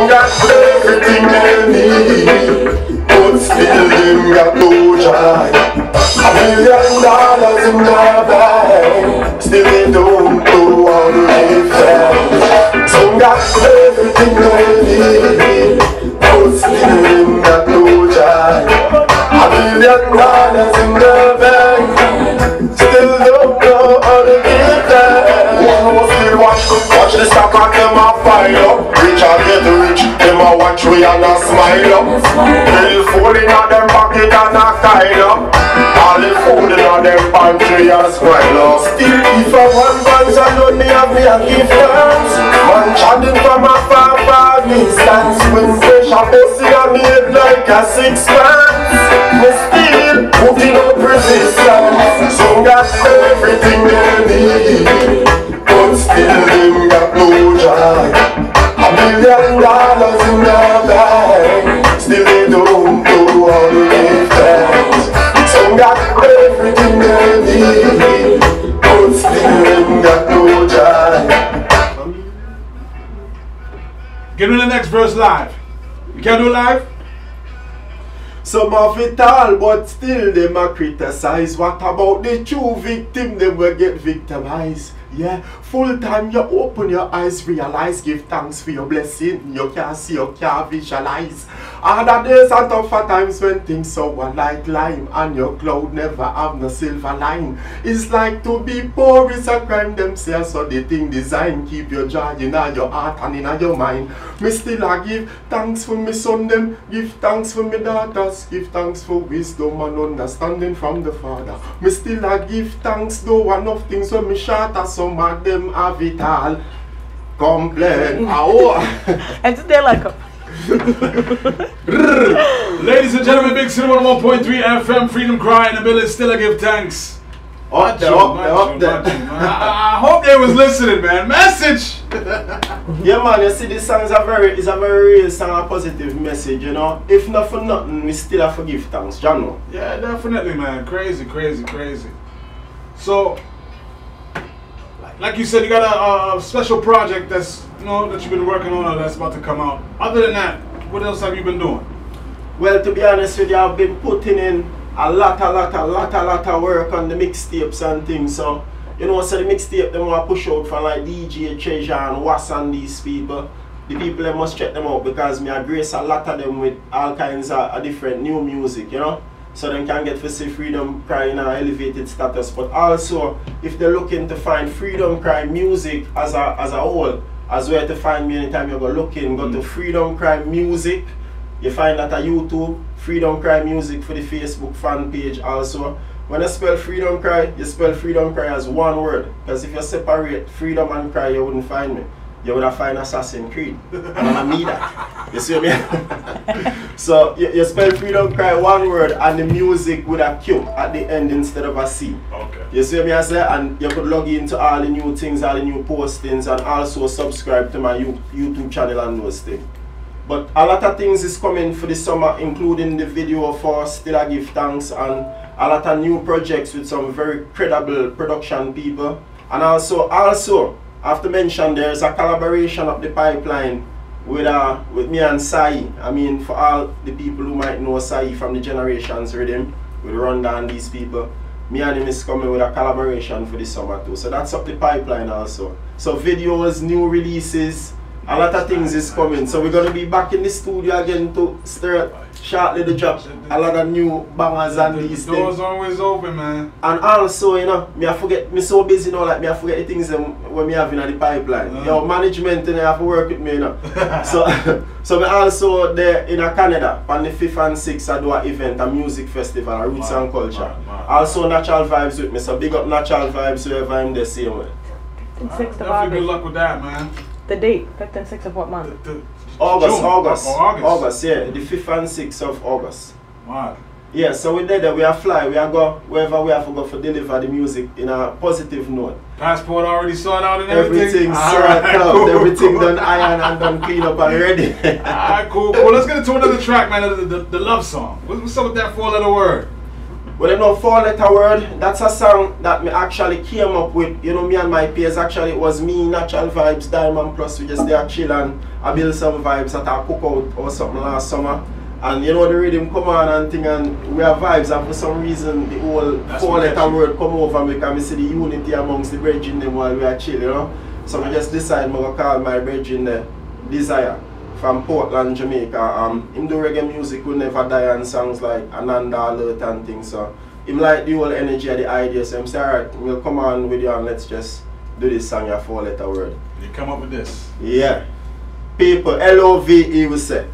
Some got everything they need, but still them got no joy. A million dollars in their bank, still they don't know how to live fast. Some got everything they need, but still them got no joy. A million dollars in their bank, still don't and them a fire. Rich and get rich, them a watch we and a smile up. Bill full inna them pocket and a kyle up. All the food inna them pantry a smile up. Still if I want bands alone, me have me a give thanks. Man chatting from a far far distance. When pressure bust inna me head like a six pants. Me still putting up resistance. Some got everything they Give me the next verse live. You can't do live? Some of it all, but still them a criticize. What about the true victim? Them will get victimized. Yeah, full time you open your eyes, realize, give thanks for your blessing. You can't see, you can't visualize. Other days and tougher times when things sour like lime, and your cloud never have no silver line. It's like to be poor is a crime. themselves, so the thing design. Keep your joy in your heart and in your mind. Me still I give thanks for me son them, give thanks for me daughters, give thanks for wisdom and understanding from the Father. Me still I give thanks though one of things when me shatter, some of them have it all. Complain. Oh. And today like a Ladies and gentlemen, Big City 101.3 FM, Freedom Cry and the building. Still I give thanks. Up there, up there, up there. I, I hope they was listening, man. Message. Yeah man, you see this song is a very is a very real song, a positive message, you know. If not for nothing, we still have to give thanks, John. no? Yeah, definitely, man. Crazy, crazy, crazy. So, like you said, you got a, a special project that's you know that you've been working on that's about to come out. Other than that, what else have you been doing? Well, to be honest with you, I've been putting in a lot, a lot, a lot, a lot of work on the mixtapes and things. So, you know, so the mixtape them want push out for like DJ Treasure and Wass and these people. The people they must check them out because me I grace a lot of them with all kinds of, of different new music, you know. So they can get for see Freedom Cry in an elevated status. But also, if they're looking to find Freedom Cry music as a as a whole, as where to find me anytime you go looking, go to mm. Freedom Cry Music. You find that on YouTube, Freedom Cry Music for the Facebook fan page also. When I spell Freedom Cry, you spell Freedom Cry as one word. Because if you separate Freedom and Cry, you wouldn't find me. You would have find Assassin Creed. And I need that. You see me? so you, you spell Freedom Cry one word and the music would have a Q at the end instead of a C. Okay. You see me I say? And you could log into all the new things, all the new postings and also subscribe to my YouTube channel and those things. But a lot of things is coming for the summer, including the video for Still I Give Thanks and a lot of new projects with some very credible production people. And also, also, I have to mention there's a collaboration of the pipeline with uh, with me and Sai. I mean, for all the people who might know Sai from the Generations Rhythm, with Ronda and these people, me and him is coming with a collaboration for the summer too. So that's up the pipeline also. So videos, new releases, a lot of things is coming. So we're gonna be back in the studio again to start shortly to drop a lot of new bangers and The these door's things. always open, man. And also, you know, me I forget me so busy now, like me I forget the things them when me have in the pipeline. Uh. Yo, management and I have to work with me, you know. so so me also there in Canada on the 5th and 6th I do an event, a music festival, a roots Wow, and culture. wow, wow. Also natural vibes with me. So big up natural vibes wherever I'm the same way. 5th and 6th of Definitely good luck with that, man. The date, 5th and 6th of what month? The- the- August, June. August, Oh, August. August, yeah, the 5th and 6th of August. Wow. Yeah, so we did that, we are fly, we are go wherever we have to go for deliver the music in a positive note. Passport already sorted out and everything. Everything ah, sorted right, out, cool, everything cool. done iron and done clean up already. Alright, cool, cool. Let's get into another track, man. The, the, the love song. What's, what's up with that four letter word? Well, you know, four letter word, that's a song that me actually came up with. You know, me and my peers actually, it was me, Natural Vibes, Diamond Plus. We just there chill and I build some vibes at our cookout or something last summer. And you know, the rhythm come on and thing, and we have vibes. And for some reason, the whole That's four letter catchy. word come over me because we see the unity amongst the brethren them while we are chill, you know. So I just decide I'm going to call my brethren the Desire from Portland, Jamaica. Um, him do reggae music will never die and songs like Ananda Alert and things. So him like the whole energy and the idea. So I'm say, alright, we'll come on with you and let's just do this song, your four letter word. You come up with this. Yeah. People, L O V E will say.